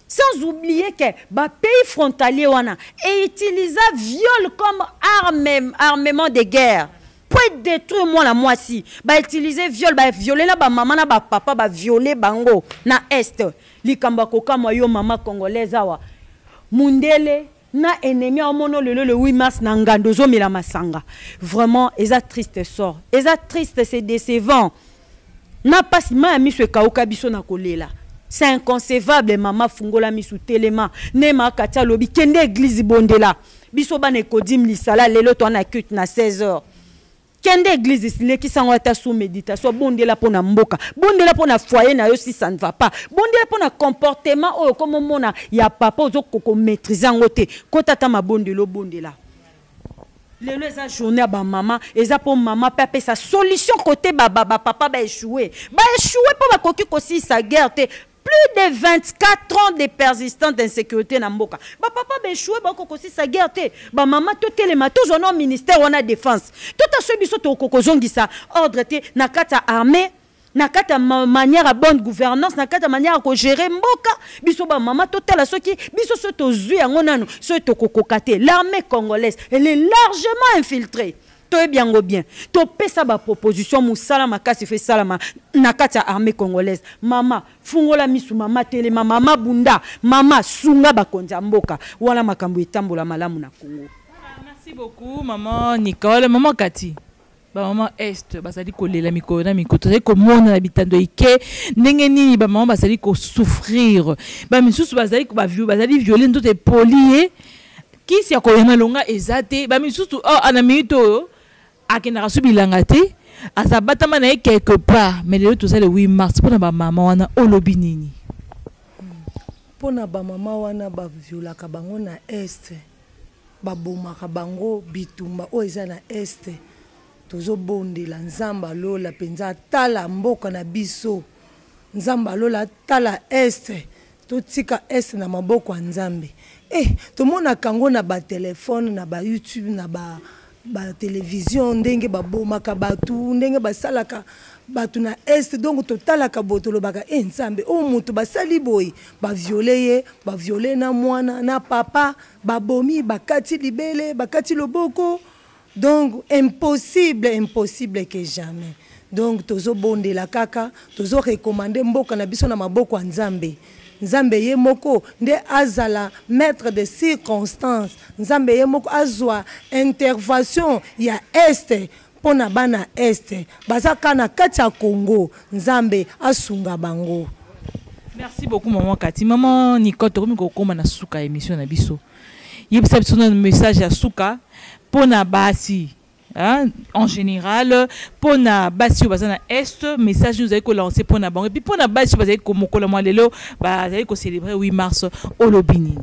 Sans oublier que bapays frontalier wana eitilisa viol comme arme, armement de guerre. Po détruire mwana mwasi bautilize viol baviole na bamama na bapapa baviole bango. Na este likambo akokamwa yo mama congolaise awa. Mundele na ennemi omona lelo le 8 mars na ngando ozomela masanga. Vraiment eza triste sort. Eza triste c'est décevant. Na mpasi ma ya miso ekauka biso na kolela. C'est inconcevable mama fungola miso telema. Nema kati alobi kende eglize bondela. Biso bana ekodimi lisala lelo to na cute na 16 heures kende église lekisango ata sous méditation bondela mpo na mboka bondela mpo na foyer na yo si ça ne va pas bondela mpo na comportement oyo komomona ya papa ozokokomaîtrise yango te kota ata mabondela obondela lelo eza journée ya bamama eza mpo mama mpe apesa solution kote bapapa baéchoue baéchoue mpo bakoki kosilisa guerre te plus de 24 ans de persistance d'insécurité na mboka. Bapapa baéchoue bakoki kosilisa guerre te. Bamama totelema tozwa na ministère wana défense. Totaso biso tokoki kozongisa ordre te na kati armée na kati ya manière ya bonne gouvernance na kati ya manière ya kogere mboka. Biso bamama totala soki biso soki tozwi yango nano soki tokokoka l'armée congolaise elle est largement infiltrée toyebi yango bien. Topesa mosala makasi fe na kati ya armée congolaise. Mama fungola misu mama telema mama bunda mama sunga bakonzi ya mboka. Wana makambo etambola malamu na congo. Merci beaucoup maman nicole. Maman kati bamama este bazali kolela mikolo na mikolo tozali komona na bitando eke. Ndenge nini bamama bazali kosouffrir? Bamisusu bazali bazali viole nzoto epoli ye kisi ya koyama longa eza te. Oh, na minute akendaka so bilanga te aza batama na ye quelque part. Mais lelo toza le 8 mars mpona bamama wana olobi nini? Mpona bamama wana baviolaka bango na este babomaka bango bitumba oyo eza na este tozobondela nzambe alola mpenza atala mboka na biso. Nzambe alola atala este totika este na maboko ya nzambe. E tomonaka yango na batelefone na bayoutube na batelevizio ba ndenge babomaka bato ndenge basalaka bato na este donc totalaka boye tolobaka e nzambe oyo moto basali boye baviole ye baviole na mwana na papa babomi bakati libele bakati loboko. Donc impossible impossible que jamais. Donc tozobondela kaka tozorekomande mboka na biso na maboko ya nzambe nzambe ye moko nde azala maître de circonstance nzambe moko azwa intervention ya este mpo na bana este na kati nzambe asunga bango. Merci beaucoup mama kati. Mama nicole tokomi kokóma na suka émission na biso. Yebisa biso na message ya suka mpona basi hein, en général mpona basi oyo baza na este message oyo ozali kolance mpona bango. Epuis mpona basi oyo bazali komokola mwa lelo bazali kocélébre 8 mars olobi nini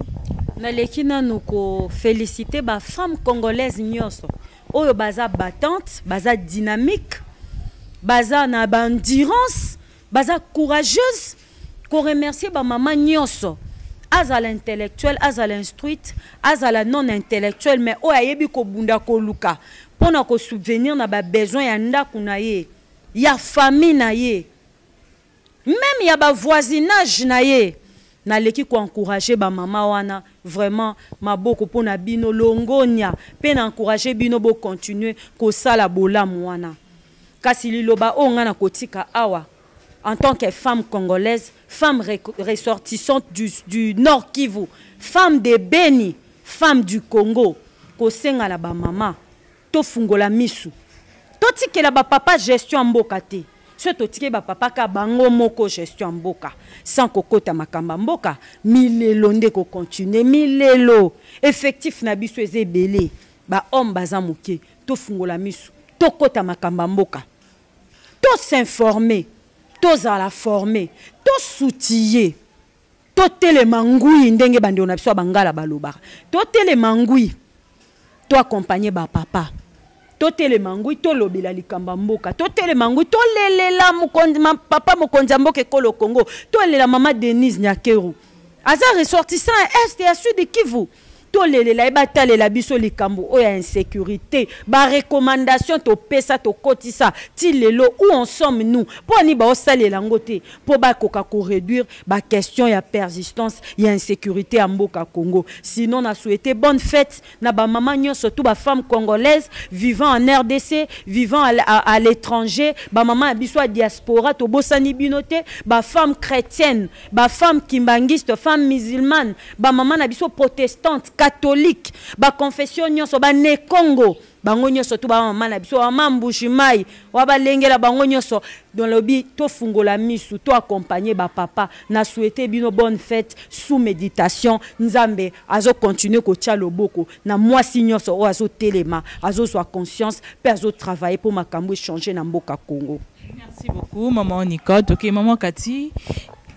naleki nanu kofélicité bafemme congolaise nyonso oyo baza battante baza dynamique baza na baendurance baza courageuse koremercie bamama nyonso azala intellectuel azala instruite azala non intellectuel mais oyo ayebi kobunda koluka mpona kosubvenir na babesoin ya ndako na ye ya famille na ye meme ya bavoisinage na ye. Naleki koencourage bamama wana vraiment maboko mpo na bino longonia mpe na encourage bino bokontinue kosala bolamu wana. Kasi liloba oyo ngai na kotika awa en tant que femme congolaise, femme ressortissante du, du Nord Kivu, femme de Beni, femme du Congo, kosenga la tofungola misu. Totikela bapapa gestion ya mboka te. Soki totikeli bapapa ka bango moko gestion ya mboka. Sans kokɔta makambo ya mboka milelo nde kokontinue milelo. Effectif na biso eza ebele. Bahome baza moke tofungola miso tokɔta makambo ya mboka. Tosinforme tozala forme tosutiye totelema ngui ndenge bandeko na biso ya bangala balobaka. Totelema ngui toakompagne bapapa totelema ngwi tolobela likambo ya mboka. Totelema ngwi tolelela papa mokonzi ya mboka ekolo congo. Tolela mama denise nyakeru aza ressortissant ya este ya sud kivu tolelela ye batalela biso likambo. Oyo ya insécurité barecommandation topesa tokotisa ti lelo où en sommes nous mpo ani baosalela yango te. Mpo bakoka koréduire baquestion ya persistance ya insécurité ya mboka congo. Sinon na souhaité bonne fête. Na bamama nyonso tout bafemme congolaise vivant en rdc vivant à, à, à l'étranger. Bamama ya biso ya diaspora tobosani bino te. Bafemme chrétienne bafemme kimbangiste femme musulmane. Bamama na biso protestante bacatholique baconfession nyonso bane congo bango nyonso to na biso wa bango nyonso. Don lobi misu toaccompagne bapapa na bino bonne fête sous méditation. Nzambe loboko na nyonso conscience mpe azotravaille mpo makambo echange na mboka congo. Merci beaucoup maman nicole. Toke maman kati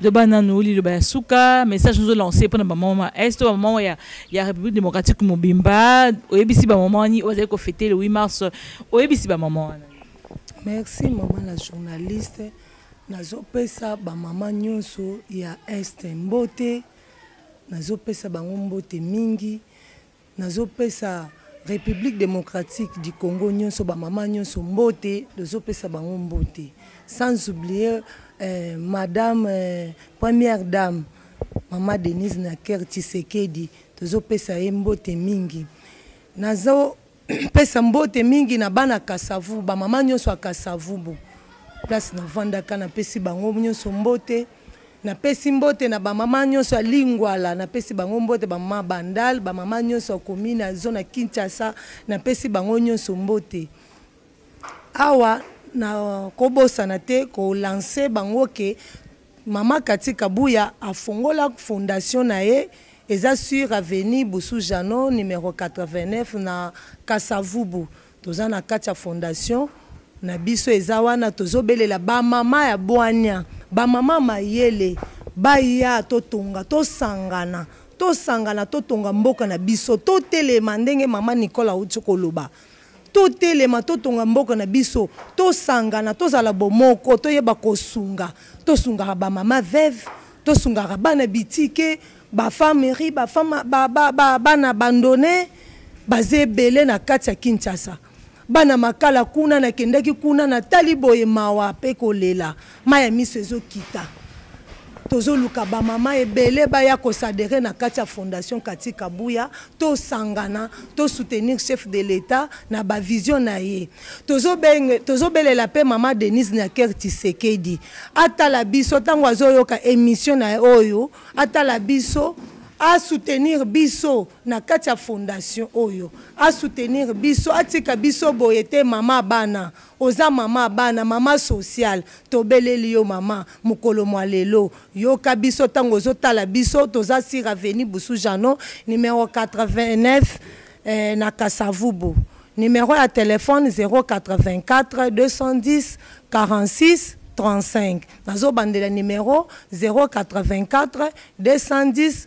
loba nanu liloba ya suka message ozolance mpona bamama est to bamama ya, ya république démocratique mobimba? Oyebisi bamama wani ozali kofete le 8 mars. Oyebisi bamama wana merci mama la journaliste. Nazopesa bamama nyonso ya este mbote. Nazopesa bango mbote mingi. Nazopesa république démocratique du congo nyonso bamama nyonso mbote. Tozopesa bango mbote. Sans oublier euh, madame euh, première dame mama denise naker tisekedi tozopesa ye mbote mingi. Nazopesa mbote mingi na bana kasavu bamama nyonso ya kasavubu place navandaka napesi bango nyonso mbote. Napesi mbote na bamama nyonso ya lingwala napesi bango mbote bamama bandal bamama nyonso ya komine ya zone ya kinshasa napesi bango nyonso mbote. Awa na kobosana te kolanse bango ke mama kati kabuya afongola fondation na ye eza sur avenue busu jano numero 89 na kasavubu. Toza na kati ya fondation na biso eza wana tozobelela bamama ya bwania bamama mayele baya totonga tosangana tosangana totonga mboka na biso totelema ndenge mama nicola auti koloba totelema totonga mboka na biso tosangana tozala bomoko toyeba kosunga. Tosungaka bamama veve tosungaka bana bitike bafamerie bana ba, ba, ba, ba, bandone baza ebele na kati ya kinshasa. Bana makala kuna nakendaki kuna natali boye mawa mpe kolela. Mai ya miso ezokita tozoluka bamama ebele baya kosadere na kati ya fondation kati kabuya tosangana tosoutenir chef de l'état na bavision na ye. Tozobelela mpe mama denise naker tisekedi atala biso ntango azoyoka émission na ye oyo atala biso asoutenir biso na fondation oyo. Asoutenir biso atika biso boye te mama bana. Oza mama bana mama social. Tobeleli yo mama mokolo mwa lelo. Yoka biso ntango ozotala biso toza aveni busu jano numero 89 eh, na kasavubu. Numero ya telefone 084 210 46 35 nazobandela numero 084 210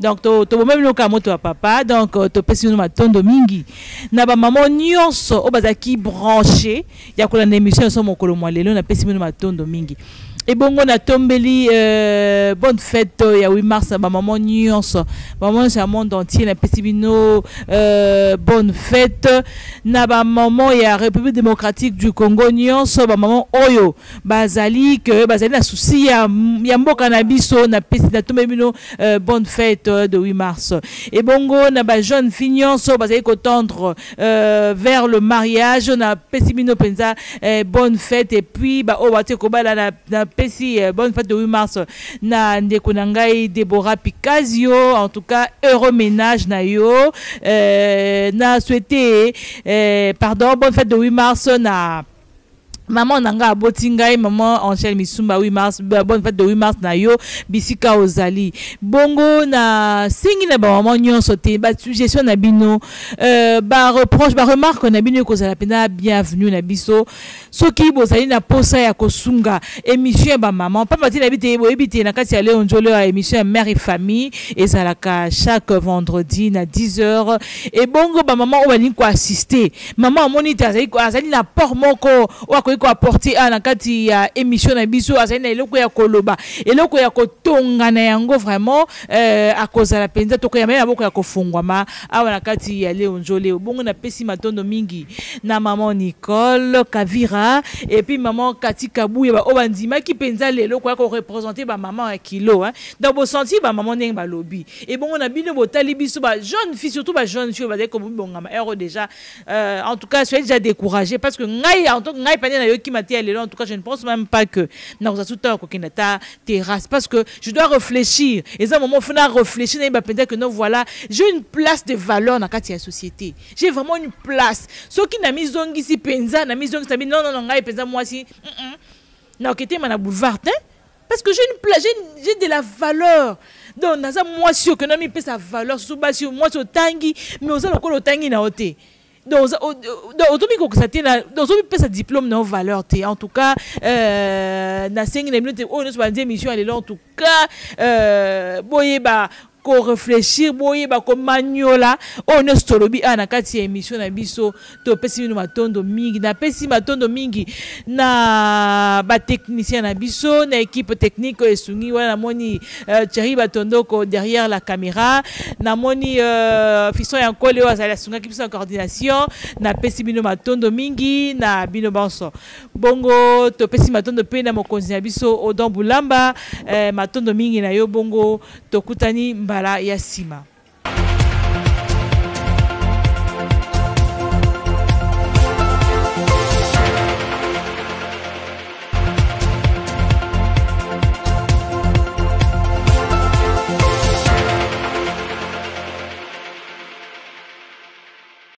donc tobomemi to loka moto ya papa donc uh, topesi bino matondo mingi. Na bamama nyonso oyo bazalaki branché ya kolanda émission nyonso mokolo mwa lelo napesi bino mingi ebongo natombeli euh, bonne fête ya 8 mars bamama nyonso. Bamama nyonso ya monde entier napesi bino euh, bonne fête. Na bamama ya république démocratique du congo nyonso bamama oyo bazali ke bazali na susi ya, ya mboka na biso napesi natombeli bino euh, bonne fête de 8 mars. Ebongo na bajeune fille nyonso bazali kotendre euh, vers le mariage napesi bino mpenza euh, bonne fête. Et puis baoyo batie kobala na, na pesi euh, bonne fête de 8 mars na ndeko na ngai Deborah Picasio. En tout cas heureux ménage na yo. Euh, na souhaité euh, pardon bonne fête de 8 mars na maman na nga aboti ngai maman angèle misumba 8 mars bonne fête de 8 mars na yo bisika ozali. Bongo na singi na bamama nyonso te basuggestion na bino. Euh, bareproche baremarque na bino ekozala mpena bienvenue na biso. Soki bozali na posa ya kosunga émission ya bamama pamba te nayebi te boyebi te na kati ya leo njolo ya émission ya mare et famille ezalaka chaque vendredi na 10 heures. Ebongo bamama oyo balingi koassiste mama amoni te azali na port moko oyo akoki akoki koapporte a na kati ya émission na biso azali na eloko ya koloba eloko ya kotonga na yango vraiment euh, akozala mpenza tokoya mai maboko ya kofungwama awa na kati ya leo njoleo bongo napesi matondo mingi na mama nicole kavira epuis mama kati kabuya oyo bandimaki mpenza lelo koya korepresente bamama ya kilo hein. donc bosentir bamama ndenge balobi ebongo na bino botali biso bajeune fille surtout bajeune fille bazali kobongama ero déjà euh, en tout cas soyez déjà découragé parce que ngai ngai pande nayoki ya lelo en tout cas je ne pense même pas que nakoza tout temps kokende ta terrasse. Parce que je dois réfléchir. Eza moment fona réfléchir. Nayebi bapenza que non voilà. J'ai une place de valeur na kati ya société. J'ai vraiment une place. Soki na mizongisi mpenza na mizongisi na bi non non non ngai mpenza mwasi mm -mm. naoke tema na boulevard te parce que j'ai une place j'ai de la valeur. Donc naza mwasi kena mipesa valeur surtout basi mwasi otangi mais oza lokola otangi na yo donc otomi kokisa te ozomipesa diplôme na yo valeur te. En tout cas euh, nasengi na bino te oyo nyonso bandi émission ya lelo en tout cas euh, boyeba koreflechir boyeba komaniola oyo nyonso tolobi awa na kati émission na biso topesi bino matondo mingi napesi matondo mingi na batechnicien na biso na équipe technique oyo esungi wana namoni uh, thierry batondoko derrière la caméra namoni uh, fiston ya nkole oyo azali asungaki biso na coordination napesi bino matondo mingi na bino bongo topesi matondo mpe na mokonzi na biso odon bulamba eh, matondo mingi na yo bongo tokutani mba mbala ya nsima